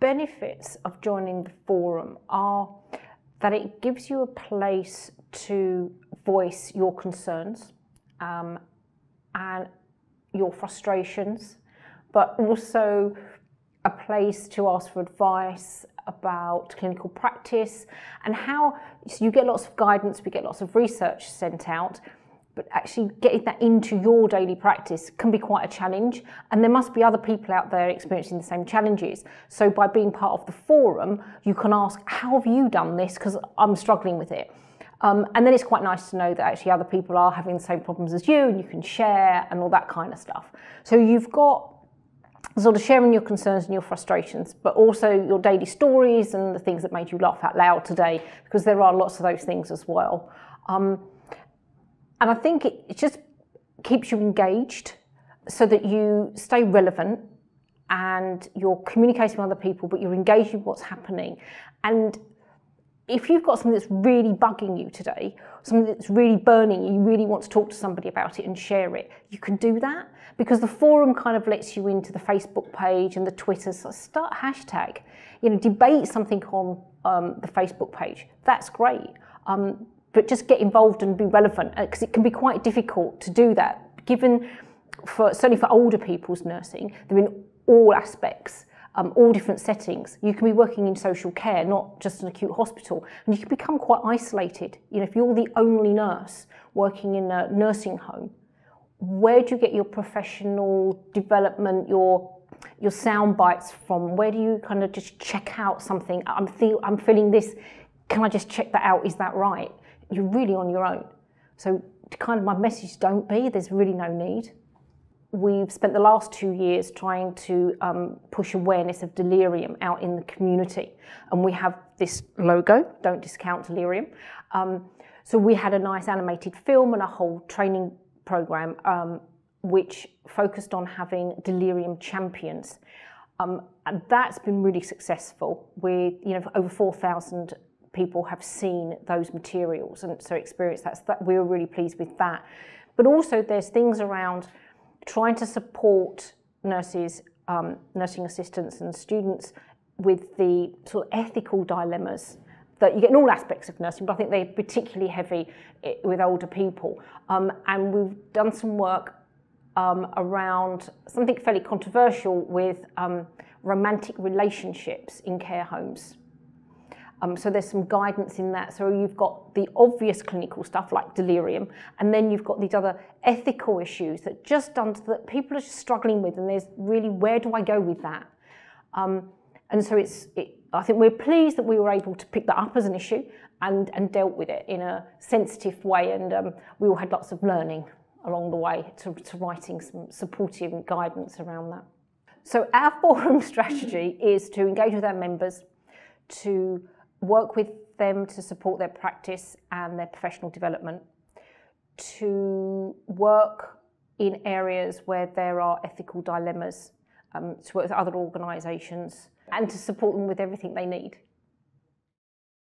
benefits of joining the forum are that it gives you a place to voice your concerns um, and your frustrations, but also a place to ask for advice about clinical practice and how so you get lots of guidance, we get lots of research sent out, but actually getting that into your daily practice can be quite a challenge. And there must be other people out there experiencing the same challenges. So by being part of the forum, you can ask, How have you done this? Because I'm struggling with it. Um, and then it's quite nice to know that actually other people are having the same problems as you and you can share and all that kind of stuff. So you've got sort of sharing your concerns and your frustrations, but also your daily stories and the things that made you laugh out loud today, because there are lots of those things as well. Um, and I think it, just keeps you engaged so that you stay relevant and you're communicating with other people, but you're engaged with what's happening. And if you've got something that's really bugging you today, something that's really burning you, you really want to talk to somebody about it and share it, you can do that because the forum kind of lets you into the Facebook page and the Twitter. So start hashtag, you know, debate something on um, the Facebook page. That's great. Um, but just get involved and be relevant because uh, it can be quite difficult to do that given for certainly for older people's nursing they're in all aspects um, all different settings. You can be working in social care, not just an acute hospital, and you can become quite isolated. You know, if you're the only nurse working in a nursing home, where do you get your professional development, your your sound bites from? Where do you kind of just check out something? I'm feel I'm feeling this. Can I just check that out? Is that right? You're really on your own. So kind of my message: don't be. There's really no need we've spent the last two years trying to um, push awareness of delirium out in the community. And we have this logo, Don't Discount Delirium. Um, so we had a nice animated film and a whole training program um, which focused on having delirium champions. Um, and that's been really successful with, you know, over 4,000 people have seen those materials and so experienced that. that. We were really pleased with that. But also there's things around trying to support nurses, um, nursing assistants, and students with the sort of ethical dilemmas that you get in all aspects of nursing, but I think they're particularly heavy with older people. Um, and we've done some work um, around something fairly controversial with um, romantic relationships in care homes. Um, so there's some guidance in that. So you've got the obvious clinical stuff like delirium, and then you've got these other ethical issues that just under that people are just struggling with, and there's really where do I go with that? Um, and so it's, it, I think we're pleased that we were able to pick that up as an issue and, and dealt with it in a sensitive way, and um, we all had lots of learning along the way to, to writing some supportive guidance around that. So our forum strategy is to engage with our members, to work with them to support their practice and their professional development, to work in areas where there are ethical dilemmas, um, to work with other organisations, and to support them with everything they need.